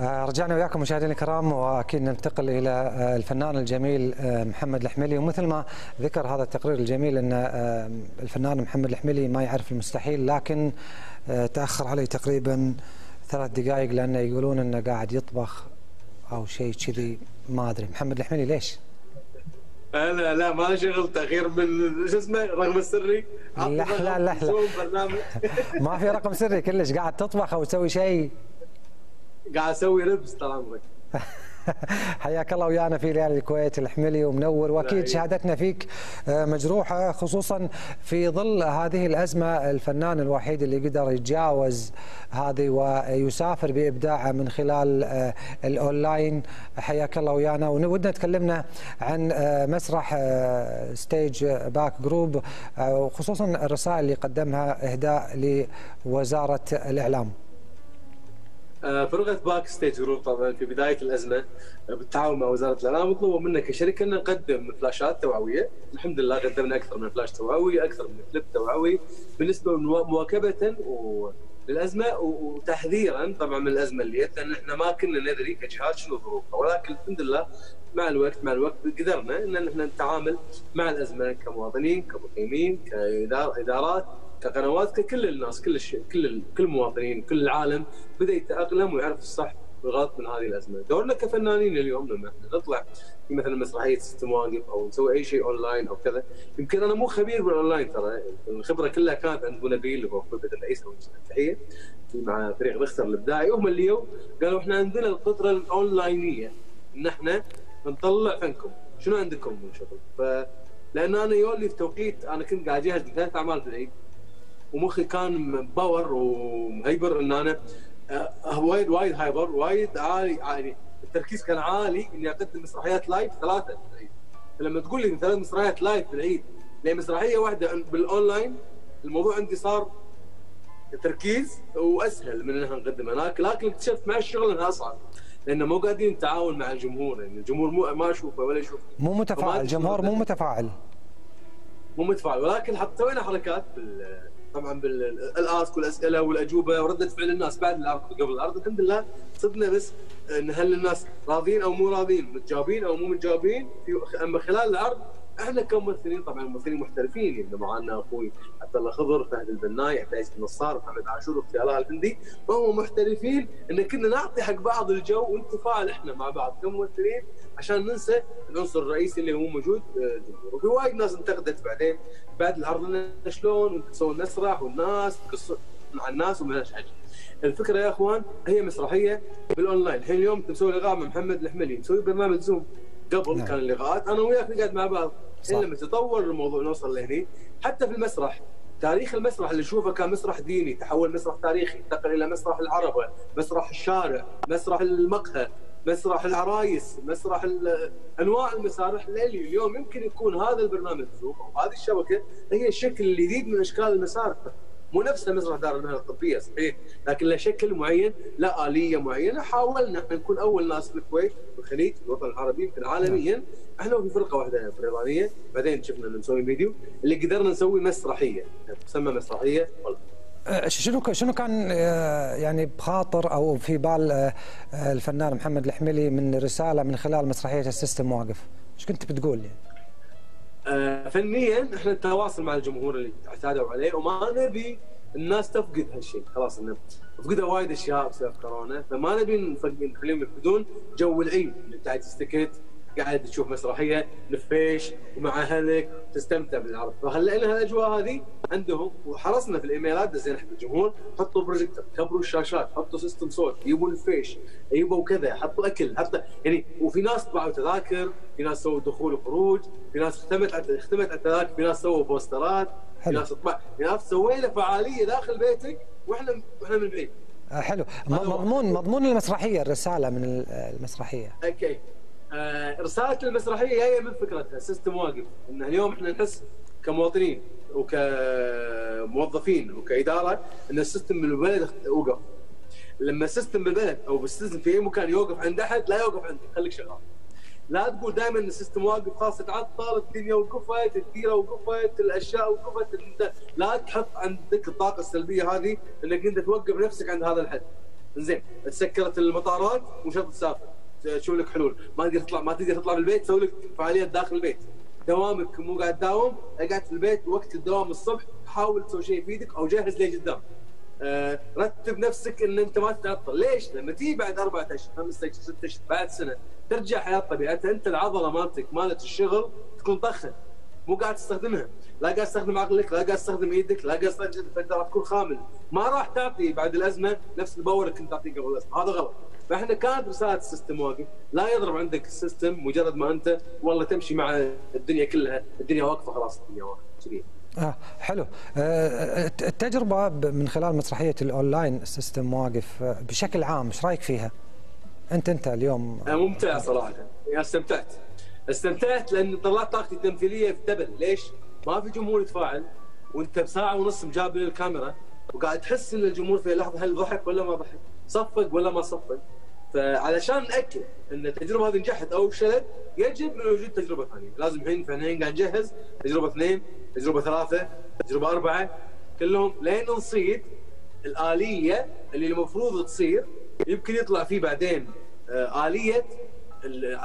آه، رجعنا وياكم مشاهدينا الكرام وأكيد ننتقل إلى آه، الفنان الجميل آه، محمد الحميلي ومثل ما ذكر هذا التقرير الجميل إن الفنان محمد الحميلي ما يعرف المستحيل لكن تأخر عليه تقريبا ثلاث دقائق لأنه يقولون إنه قاعد يطبخ أو شيء كذي ما أدري. محمد الحميلي ليش؟ أنا لا ما شغل تغيير من شو اسمه رقم السري لا لا لا, لا. ما في رقم سري كلش قاعد تطبخ أو تسوي شيء. قاعد أسوي ربس طال عمرك. حياك الله ويانا في ليالي الكويت الحملي ومنور وأكيد شهادتنا فيك آه، مجروحة خصوصا في ظل هذه الأزمة الفنان الوحيد اللي قدر يتجاوز هذه ويسافر بإبداعه من خلال آه، الأونلاين. حياك الله ويانا. ودنا تكلمنا عن آه، مسرح Stage Back Group وخصوصا الرسائل اللي قدمها إهداء لوزارة الإعلام. فرقه Back Stage Group طبعا في بداية الأزمة آه، بالتعاون مع وزارة الإعلام. طلبوا منا كشركة ان نقدم فلاشات توعوية. الحمد لله قدمنا أكثر من فلاش توعوي أكثر من كليب توعوي بالنسبة مواكبة للأزمة وتحذيرا طبعا من الأزمة اللي جت لأن إحنا ما كنا ندري كجهات شنو ظروفها ولكن الحمد لله مع الوقت مع الوقت قدرنا إن إحنا نتعامل مع الأزمة كمواطنين كمقيمين كادارات كقنوات ككل الناس كل الشيء كل كل المواطنين كل العالم بدأ يتأقلم ويعرف الصح والغلط من هذه الأزمة، دورنا كفنانين اليوم لما نطلع في مثلا مسرحية system واقف أو نسوي أي شيء اونلاين أو كذا، يمكن أنا مو خبير بالاونلاين ترى الخبرة كلها كانت عند أبو نبيل اللي هو خلفه الرئيس التحية مع فريق رختر الإبداعي. هم اللي يو قالوا إحنا عندنا القدرة الاونلاينيه إن إحنا نطلع فنكم، شنو عندكم من شغل؟ ف لأن أنا يولي في توقيت أنا كنت قاعد اجهز ثلاث أعمال في العيد. ومخي كان power و hyper إن أنا آه، وايد وايد hyper وايد عالي يعني التركيز كان عالي إني أقدم مسرحيات live ثلاثة في العيد. فلما تقول لي ثلاث مسرحيات live في العيد لأن مسرحية واحدة بالأونلاين الموضوع عندي صار تركيز وأسهل من إنها نقدم هناك لكن اكتشفت مع الشغل إنها أصعب. لأنه مو قاعدين نتعاون مع الجمهور يعني الجمهور مو ما أشوفه ولا يشوف. مو متفاعل الجمهور مو متفاعل. مو متفاعل ولكن حط سوينا حركات بال طبعا بالاسك والاسئله والأجوبة وردة فعل الناس بعد العرض قبل. العرض الحمد لله صدنا بس إن هل الناس راضين أو مو راضين؟ متجاوبين أو مو متجاوبين؟ أما خلال العرض إحنا كممثلين طبعا ممثلين محترفين يعني معنا أخوي عبد الله خضر فهد البناي عبد النصار محمد عاشور واختي آلاء الهندي فهم محترفين ان كنا نعطي حق بعض الجو ونتفاعل إحنا مع بعض كممثلين عشان ننسى العنصر الرئيسي اللي هو موجود الجمهور آه، وفي وايد ناس انتقدت بعدين بعد العرض شلون تسوي المسرح والناس تقصوا مع الناس وما حاجة. الفكرة يا إخوان هي مسرحية بالأونلاين. الحين اليوم انت مسوي لقاء مع محمد الحملي مسوي برنامج زوم قبل نعم. كان اللقاءات. أنا وياك نقعد مع بعض. لما تطور الموضوع نوصل لهني حتى في المسرح. تاريخ المسرح اللي نشوفه كان مسرح ديني تحول مسرح تاريخي. انتقل إلى مسرح العربة مسرح الشارع مسرح المقهى مسرح العرايس مسرح أنواع المسارح الليلي اليوم يمكن يكون هذا البرنامج أو هذه الشبكة هي الشكل الجديد من أشكال المسارح. مو نفس مسرح دار المهنة الطبية صحيح؟ لكن له شكل معين لا آلية معينة حاولنا نكون أول ناس في الكويت في الخليج في الوطن العربي يمكن عالميا إحنا في فرقة واحدة بريطانيه بعدين شفنا نسوي فيديو اللي قدرنا نسوي مسرحية. تسمى مسرحية. أه، شنو شنو كان أه، يعني بخاطر أو في بال أه، الفنان محمد الحميلي من رسالة من خلال مسرحية السيستم واقف؟ إيش كنت بتقول يعني؟ فنيا إحنا نتواصل مع الجمهور اللي اعتادوا عليه وما نبي الناس تفقد هالشيء خلاص إنه فقدوا وايد أشياء بسبب كورونا فما نبي نخليهم يفقدون جو العيد اللي قاعد تقص ticket قاعد تشوف مسرحية نفيش ومع اهلك تستمتع بالعرض. فهلا لنا الأجواء هذه عندهم وحرصنا في الإيميلات دزينا حق الجمهور. حطوا بروجيكتور كبروا الشاشات حطوا system صوت يبوا النفيش يبوا كذا حطوا أكل حتى يعني وفي ناس طبعوا تذاكر في ناس سووا دخول وخروج في ناس اختمت اختمت على التذاكر في ناس سووا بوسترات في ناس طبع في ناس سوينا فعالية داخل بيتك وإحنا وإحنا من بعيد. آه، حلو. مضمون مضمون المسرحية الرسالة من المسرحية. أوكي. رساله المسرحية جاية من فكرتها system واقف. إن اليوم إحنا نحس كمواطنين وكموظفين وكإدارة إن ال system بالبلد وقف. لما ال system بالبلد أو بال system في أي مكان يوقف عند أحد لا يوقف عندك خليك شغال. لا تقول دائما إن ال system واقف خلاص تعطل الدنيا وقفت الديره وقفت الأشياء وقفت. لا تحط عندك الطاقة السلبية هذه إنك أنت توقف نفسك عند هذا الحد. زين تسكرت المطارات ومش تسافر. تشوف لك حلول. ما تقدر تطلع ما تقدر تطلع من البيت تسوي لك فعاليات داخل البيت. دوامك مو قاعد تداوم قاعد في البيت وقت الدوام الصبح حاول تسوي شيء يفيدك أو جهز لي قدام. آه رتب نفسك إن أنت ما تتعطل. ليش؟ لما تيجي بعد أربعة اشهر خمس اشهر ست اشهر بعد سنة ترجع حياة طبيعتها. أنت العضلة مالتك مالت الشغل تكون مخك مو قاعد تستخدمها. لا قاعد تستخدم عقلك لا قاعد تستخدم إيدك لا قاعد تستخدم فانت راح تكون خامل. ما راح تعطي بعد الأزمة نفس ال power اللي كنت تعطيه قبل الأزمة. هذا غلط. فإحنا كانت رسالة ال system واقف. لا يضرب عندك ال system مجرد ما أنت والله تمشي مع الدنيا كلها الدنيا واقفة خلاص الدنيا واقفة آه حلو. آه التجربة من خلال مسرحية ال online system واقف آه، بشكل عام إيش رأيك فيها؟ أنت أنت اليوم. آه ممتع صراحة. يا استمتعت. استمتعت لأن طلعت طاقتي التمثيلية في دبل ليش؟ ما في جمهور يتفاعل وأنت بساعة ونص مجاب الكاميرا وقاعد تحس إن الجمهور في لحظة هل ضحك ولا ما ضحك؟ صفق ولا ما صفق؟ فعلشان نأكد إن التجربة هذه نجحت أو فشلت يجب من وجود تجربة ثانية، لازم الحين فعلا قاعد نجهز تجربة اثنين، تجربة ثلاثة، تجربة أربعة كلهم لين نصيد الآلية اللي المفروض تصير يمكن يطلع فيه بعدين آه، آلية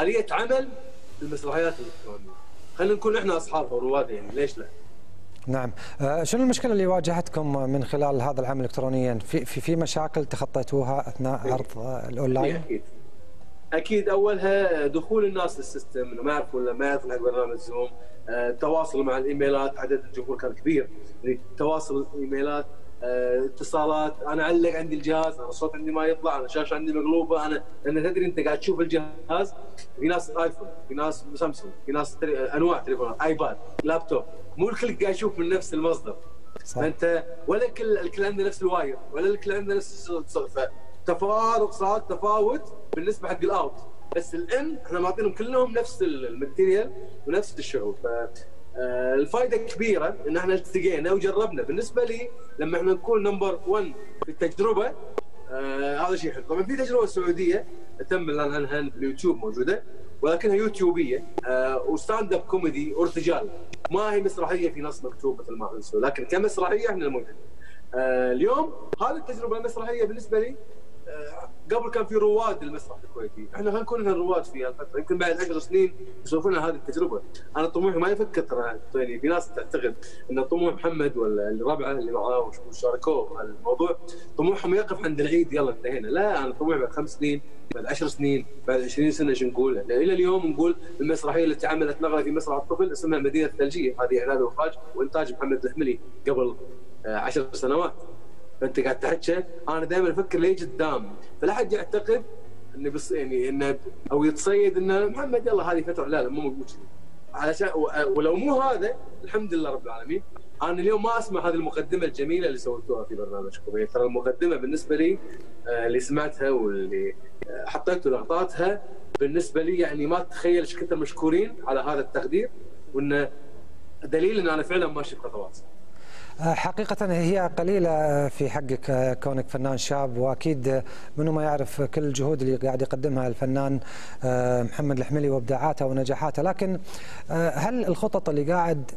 آلية عمل المسرحيات الإلكترونية. خلينا نكون إحنا اصحابها ورواد يعني ليش لا؟ نعم آه، شنو المشكلة اللي واجهتكم من خلال هذا العمل الكترونيا في في, في مشاكل تخطيتوها أثناء إيه. عرض الأونلاين أكيد أكيد أولها دخول الناس لل system إنه ما يعرفون ولا ما يعرفون حق برنامج زوم التواصل آه، مع الإيميلات عدد الجمهور كان كبير يعني تواصل الإيميلات آه، اتصالات. أنا أعلق عندي الجهاز أنا الصوت عندي ما يطلع أنا الشاشه عندي مقلوبه أنا لأن تدري أنت قاعد تشوف الجهاز في ناس آيفون في ناس سامسونج في ناس أنواع تليفونات آيباد لابتوب. مو الكل قاعد يشوف من نفس المصدر. صح. فأنت ولا الكل الكل عنده نفس ال wire ولا الكل عنده نفس فتفارق صار تفاوت بالنسبة حق ال out. بس الان إحنا معطينهم كلهم نفس ال material ونفس الشعور. ف آه، الفائده كبيرة إن إحنا التقينا وجربنا. بالنسبة لي لما إحنا نكون number 1 في التجربة آه هذا شيء حلو. طبعا في تجربة سعودية تم الاعلان عنها باليوتيوب موجودة؟ ولكنها يوتيوبية آه و stand up comedy وارتجال ما هي مسرحية في نص مكتوب مثل ما نسوي لكن كمسرحية إحنا الموجودين. آه اليوم هذه التجربة المسرحيه بالنسبة لي آه قبل كان في رواد المسرح الكويتي، إحنا خلينا نكون الرواد في الفترة يمكن بعد 10 سنين لنا هذه التجربة، أنا طموحي ما يفكر ترى يعني في ناس تعتقد إن طموح محمد ولا الربعه اللي معاه وشاركوه الموضوع طموحهم يقف عند العيد يلا انتهينا، لا أنا طموحي بعد خمس سنين بعد 10 سنين بعد 20 سنة إيش نقول؟ إلى اليوم نقول المسرحية اللي عملت نغله في مسرح الطفل اسمها مدينة الثلجية. هذه اعلان واخراج وإنتاج محمد الحملي قبل 10 آه، سنوات. فانت قاعد تحكي أنا دائما أفكر ليه قدام فلا حد يعتقد إنه بس يعني إنه أو يتصيد إنه محمد يلا هذه فترة لا لا مو موجود علشان ولو مو هذا الحمد لله رب العالمين. أنا اليوم ما أسمع هذه المقدمة الجميلة اللي سويتوها في برنامجكم يعني ترى المقدمة بالنسبة لي آه، اللي سمعتها واللي آه، حطيت لقطاتها بالنسبة لي يعني ما تتخيل إيش كثر مشكورين على هذا التقدير وإنه دليل إن أنا فعلا ماشي بخطوات. آه، حقيقة هي قليلة في حقك آه، كونك فنان شاب وأكيد منو ما يعرف كل الجهود اللي قاعد يقدمها الفنان آه، محمد الحملي وإبداعاته ونجاحاته. لكن هل الخطط اللي قاعد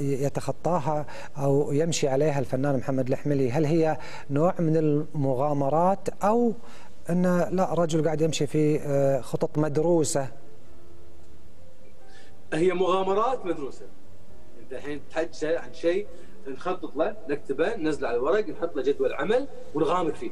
يتخطاها أو يمشي عليها الفنان محمد الحملي هل هي نوع من المغامرات أو أن لا رجل قاعد يمشي في خطط مدروسة؟ هي مغامرات مدروسة. انت الحين تحكي عن شيء نخطط له نكتبه ننزله على الورق نحط له جدول عمل ونغامر فيه.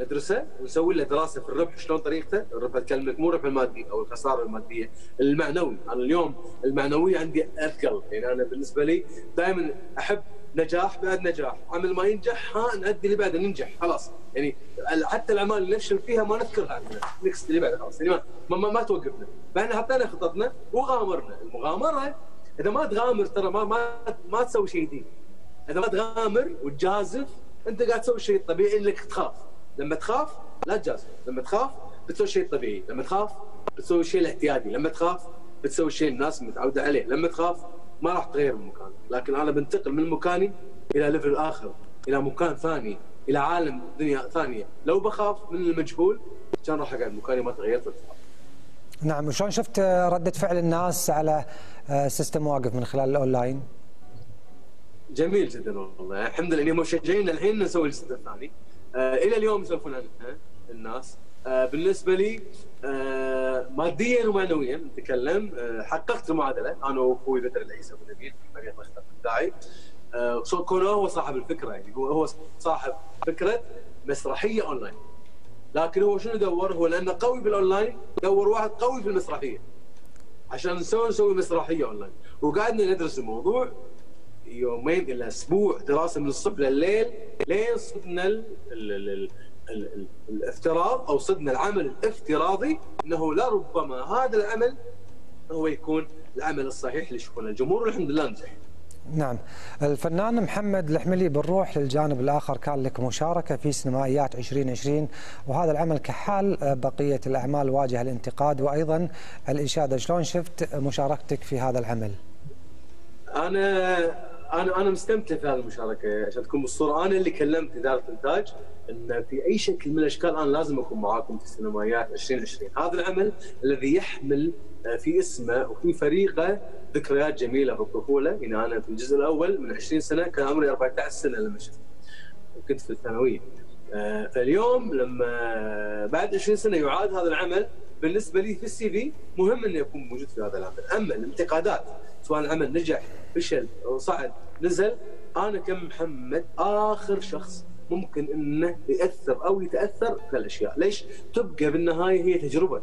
ندرسه ونسوي له دراسة في الربح شلون طريقته؟ الربح اتكلم مو الربح المادي أو الخسارة المادية المعنوي. أنا اليوم المعنوي عندي أثقل. يعني أنا بالنسبة لي دائما أحب نجاح بعد نجاح. عمل ما ينجح ها نأدي اللي بعده ننجح خلاص. يعني حتى الأعمال اللي نفشل فيها ما نذكرها. نكست اللي بعده خلاص. يعني ما, ما, ما توقفنا. فاحنا حطينا خططنا وغامرنا. المغامرة إذا ما تغامر ترى ما ما ما تسوي شيء جديد. إذا ما تغامر وتجازف أنت قاعد تسوي الشيء الطبيعي إنك تخاف. لما تخاف لا تجازف لما تخاف بتسوي الشيء الطبيعي لما تخاف بتسوي الشيء الاعتيادي لما تخاف بتسوي الشيء الناس متعودة عليه. لما تخاف ما راح تغير من مكانك لكن أنا بنتقل من مكاني إلى ليفل آخر إلى مكان ثاني إلى عالم دنيا ثانية. لو بخاف من المجهول كان راح أقعد مكاني ما تغيرت. نعم وشلون شفت ردة فعل الناس على system واقف من خلال الاونلاين؟ جميل جدا والله. الحمد لله. مشجعين الحين نسوي الجزء الثاني. آه إلى اليوم يسولفون عنها الناس. آه بالنسبة لي آه ماديا ومعنويا نتكلم. آه حققت المعادله أنا وأخوي بدر العيسى أبو نبيل في فريق مختلف الإبداعي. آه هو صاحب الفكرة يعني هو هو صاحب فكرة مسرحية أونلاين. لكن هو شنو دور؟ هو لأنه قوي بالأونلاين دور واحد قوي في المسرحية. عشان نسوي نسوي مسرحية أونلاين. وقعدنا ندرس الموضوع. يومين إلى أسبوع دراسة من الصبح لليل لين صدنا ال ال ال ال ال الافتراض أو صدنا العمل الافتراضي إنه لربما هذا العمل هو يكون العمل الصحيح اللي يشوفونه الجمهور والحمد لله نجح. نعم. الفنان محمد الحملي بنروح للجانب الآخر كان لك مشاركة في سينمائيات 2020 وهذا العمل كحال بقية الأعمال واجه الانتقاد وأيضا الإشادة شلون شفت مشاركتك في هذا العمل؟ أنا أنا أنا مستمتع في هذه المشاركة عشان تكون بالصورة. أنا اللي كلمت إدارة الإنتاج أن في أي شكل من الأشكال أنا لازم أكون معاكم في السينمائيات 2020 هذا العمل الذي يحمل في اسمه وفي فريقه ذكريات جميلة في الطفولة. يعني أنا في الجزء الأول من 20 سنة كان عمري 14 سنة لما شفته وكنت في الثانوية. فاليوم لما بعد 20 سنة يعاد هذا العمل بالنسبة لي في السي في مهم إنه يكون موجود في هذا العمل أما الانتقادات سواء العمل نجح فشل صعد نزل أنا كمحمد آخر شخص ممكن إنه يأثر أو يتأثر في الاشياء، ليش؟ تبقى بالنهاية هي تجربة.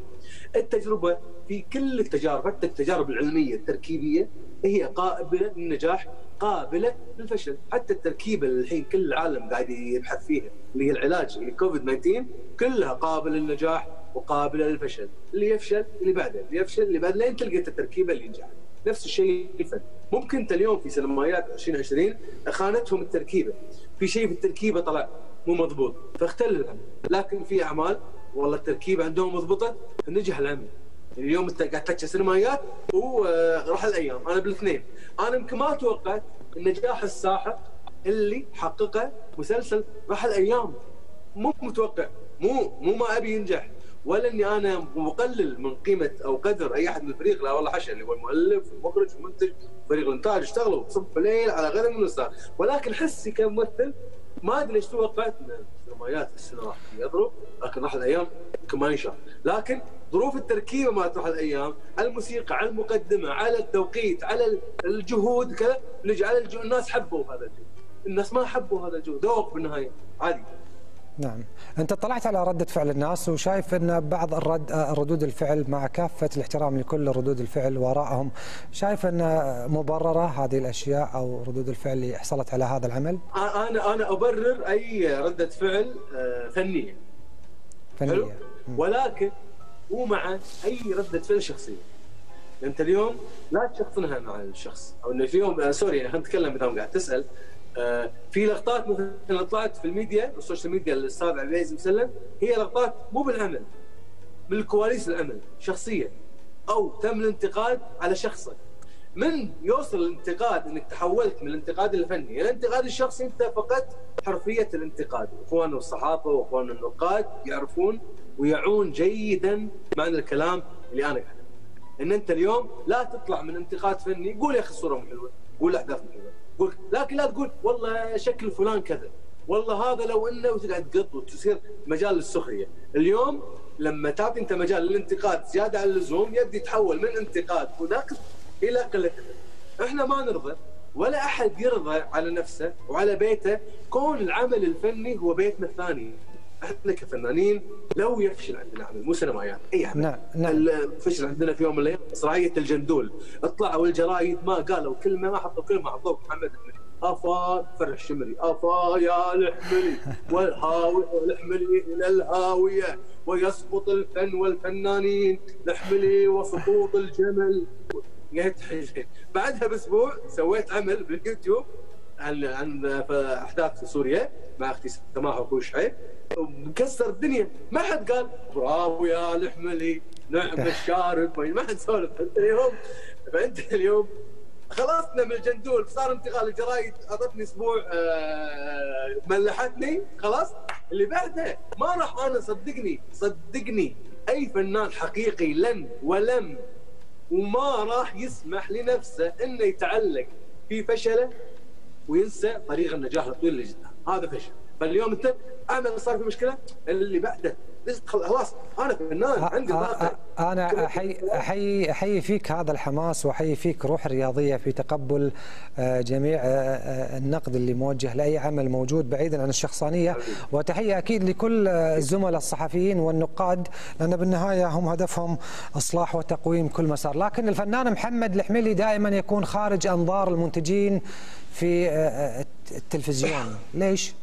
التجربة في كل التجارب حتى التجارب العلمية التركيبية هي قابلة للنجاح قابلة للفشل، حتى التركيبة اللي الحين كل العالم قاعد يبحث فيها اللي هي العلاج لكوفيد 19 كلها قابلة للنجاح وقابله للفشل، اللي يفشل اللي بعده، اللي يفشل اللي بعده لين تلقى التركيبه اللي ينجح. نفس الشيء الفن. ممكن أنت اليوم في سينمائيات 2020 خانتهم التركيبة. في شيء في التركيبة طلع مو مضبوط فاختل العمل لكن في أعمال والله التركيبة عندهم مضبوطة فنجح العمل اليوم أنت قاعد تحكي سينمائيات وراح الأيام. أنا بالاثنين. أنا يمكن ما توقعت النجاح الساحق اللي حققه مسلسل راح الأيام. مو متوقع. مو مو ما أبي ينجح. ولا إني أنا مقلل من قيمة أو قدر أي أحد من الفريق لا والله حشا اللي هو المؤلف والمخرج والمنتج فريق الإنتاج اشتغلوا صبح الليل على غدا من الساعة ولكن حسي كممثل ما أدري إيش توقعت السنة راح يضرب لكن راح الأيام يمكن ما ينشاف لكن ظروف التركيبة ما تروح الأيام على الموسيقى على المقدمة على التوقيت على الجهود كذا الجو... الناس حبوا هذا الجو. الناس ما حبوا هذا الجو ذوق بالنهاية عادي. نعم. أنت طلعت على ردة فعل الناس وشايف أن بعض الرد ردود الفعل مع كافة الاحترام لكل ردود الفعل وراءهم شايف أن مبررة هذه الأشياء أو ردود الفعل اللي حصلت على هذا العمل؟ أنا أنا أبرر أي ردة فعل فنية. فنية. ولكن مو مع أي ردة فعل شخصية. أنت اليوم؟ لا تشخصنها مع الشخص. أو أنه في يوم sorry يعني خلينا نتكلم مثلا قاعد. تسأل. في لقطات مثلا طلعت في ال media ال social media الاستاذ عبد العزيز مسلم هي لقطات مو بالعمل من الكواليس العمل شخصيه أو تم الانتقاد على شخصك. من يوصل الانتقاد إنك تحولت من الانتقاد الفني إلى الانتقاد الشخصي؟ أنت فقدت حرفية الانتقاد. اخواننا الصحافة واخواننا النقاد يعرفون ويعون جيدا معنى الكلام اللي أنا قاعد إن أنت اليوم لا تطلع من انتقاد فني قول يا أخي الصورة مو حلوة قول أحداث مو لكن لا تقول والله شكل فلان كذا. والله هذا لو انه وتقعد تقط وتصير مجال للسخرية. اليوم لما تعطي أنت مجال للانتقاد زيادة عن اللزوم يبدي يتحول من انتقاد ونقد إلى قله إحنا ما نرضى ولا أحد يرضى على نفسه وعلى بيته كون العمل الفني هو بيتنا الثاني. إحنا كفنانين لو يفشل عندنا عمل مو سينمائيات أي عمل. نعم نعم. الفشل عندنا في يوم من الأيام مسرحيه الجندول. اطلعوا الجرايد ما قالوا كلمة ما حطوا كلمة حطوا محمد. افا فرح شمري. افا يا الحملي والهاوي الحملي إلى الهاوية. ويسقط الفن والفنانين. الحملي وسقوط الجمل. بعدها بأسبوع سويت عمل باليوتيوب عن عن أحداث في سوريا مع أختي سماح وأخوي شعيب. مكسر الدنيا. ما حد قال برافو يا الحملي. نعم الشارب ما حد سولف. انت اليوم فأنت اليوم خلصنا من الجندول صار انتقال الجرايد أعطتني أسبوع آه ملحتني خلاص؟ اللي بعده ما راح أنا صدقني صدقني أي فنان حقيقي لن ولم وما راح يسمح لنفسه إنه يتعلق في فشله وينسى طريق النجاح الطويل اللي قدام هذا فشل. فاليوم أنت أعمل صار في مشكلة؟ اللي بعده خلاص أنا فنان عندي أنا احيي احيي أحيي فيك هذا الحماس وأحيي فيك روح رياضيه في تقبل جميع النقد اللي موجه لأي عمل موجود بعيدا عن الشخصانية. وتحية أكيد لكل الزملاء الصحفيين والنقاد لأن بالنهاية هم هدفهم إصلاح وتقويم كل مسار. لكن الفنان محمد الحميلي دائما يكون خارج أنظار المنتجين في التلفزيون. ليش؟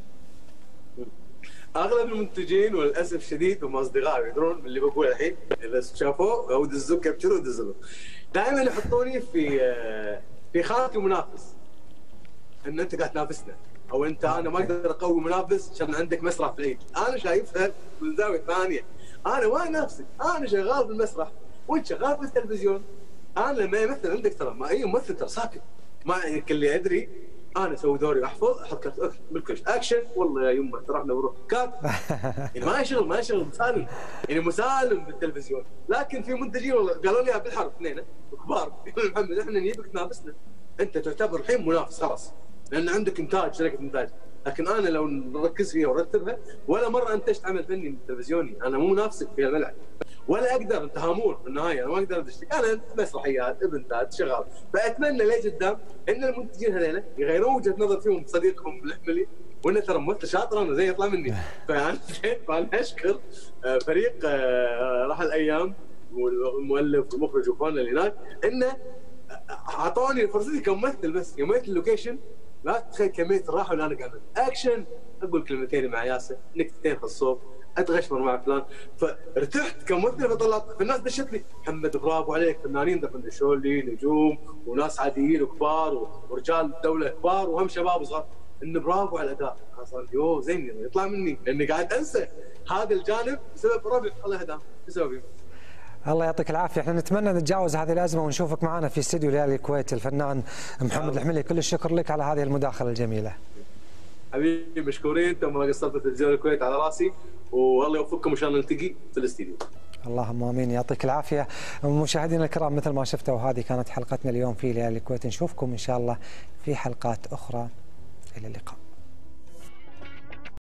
أغلب المنتجين وللأسف الشديد هم اصدقائي يدرون اللي بقول الحين إذا شافوه أو دزوه كابتشروا دزلوا دائما يحطوني في في خانة المنافس. إن أنت قاعد تنافسنا أو أنت أنا ما أقدر أقوي منافس عشان عندك مسرح بعيد أنا شايفها من زاوية ثانية. أنا ما نفسك أنا شغال في المسرح وأنت شغال في التلفزيون أنا لما يمثل عندك ترى ما أي ممثل ترى ساكت. ما كل يدري أنا أسوي دوري أحفظ أحط cut بالكش أكشن. والله يا يمه ترى إحنا بنروح cut يعني ما يشغل ما يشغل مسالم. يعني مسالم بالتلفزيون. لكن في منتجين والله. قالوا لي بالحرب اثنين كبار. يقول محمد إحنا نجيبك تنافسنا أنت تعتبر الحين منافس خلاص. لأن عندك إنتاج شركه إنتاج. لكن أنا لو نركز فيها ورتبها ولا مرة أنتجت عمل فني تلفزيوني. أنا مو منافسك في الملعب. ولا أقدر أنت هامور في النهاية أنا ما أقدر ادشتك أنا مسرحيات ابنتات شغال فأتمنى لي قدام إن المنتجين هذيلا يغيرون وجهة نظر فيهم صديقهم الأحملي وانه ترى ممثل شاطر أنا زي يطلع مني. فأنا فأنا أشكر فريق راح الأيام والمؤلف والمخرج وفانا اللي هناك إنه أعطوني فرصتي كممثل بس يوم ال location لا تتخيل كمية الراحة اللي أنا قاعد اكشن أقول كلمتين مع ياسر نكتتين في الصوت أتغشمر مع فلان. فارتحت كممثل فطلعت. فالناس دشت لي. محمد برافو عليك. فنانين دفن شولي نجوم وناس عاديين وكبار ورجال دولة كبار وهم شباب صغار إنه برافو على الأداء. صار يو زين يطلع مني. لأني قاعد أنسى هذا الجانب بسبب ربع الله هداه بسبب الله يعطيك العافية. إحنا نتمنى نتجاوز هذه الأزمة ونشوفك معنا في استديو ليالي الكويت الفنان محمد الحملي كل الشكر لك على هذه المداخلة الجميلة. حبيبي مشكورين. أنتم ما قصرتوا تلفزيون الكويت على راسي. والله يوفقكم إن شاء الله نلتقي في الاستديو. اللهم آمين. يعطيك العافية. مشاهدينا الكرام مثل ما شفتوا هذه كانت حلقتنا اليوم في ليالي الكويت نشوفكم إن شاء الله في حلقات أخرى. إلى اللقاء.